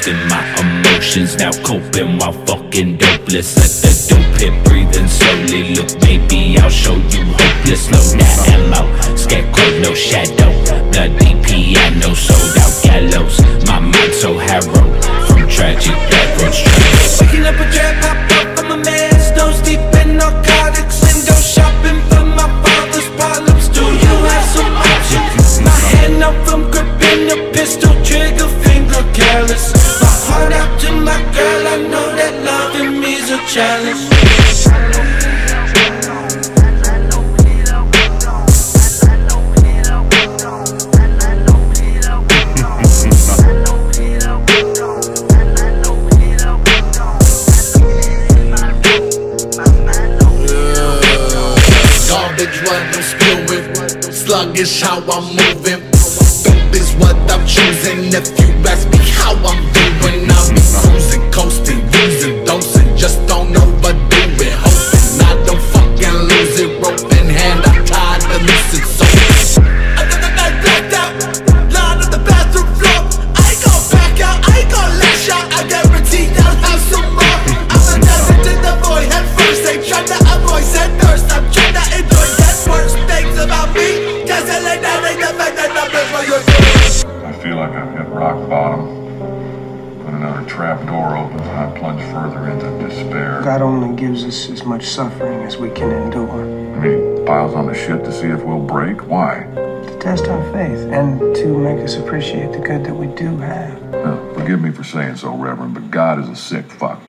emotions, now coping while fucking dopeless. Let the dope hit breathing slowly. Look, baby, I'll show you hopeless. Load that ammo, scarecrow, no shadow. Bloody piano, sold out gallows. My mind so harrowed from tragic backgrounds. Picking up a trap, pop up, I'm a man Nose deep in narcotics Window shopping for my father's problems Do you have some options? My hand up from gripping the pistol Trigger finger careless. My heart out to my girl I know that loving me's a challenge. Garbage what I'm spewing. Sluggish how I'm moving I'm choosing. If you ask me how I'm feel like I've hit rock bottom. When another trap door opens and I plunge further into despair. God only gives us as much suffering as we can endure I mean, piles on the shit to see if we'll break? Why? to test our faith and to make us appreciate the good that we do have. Now, forgive me for saying so, Reverend, but God is a sick fuck.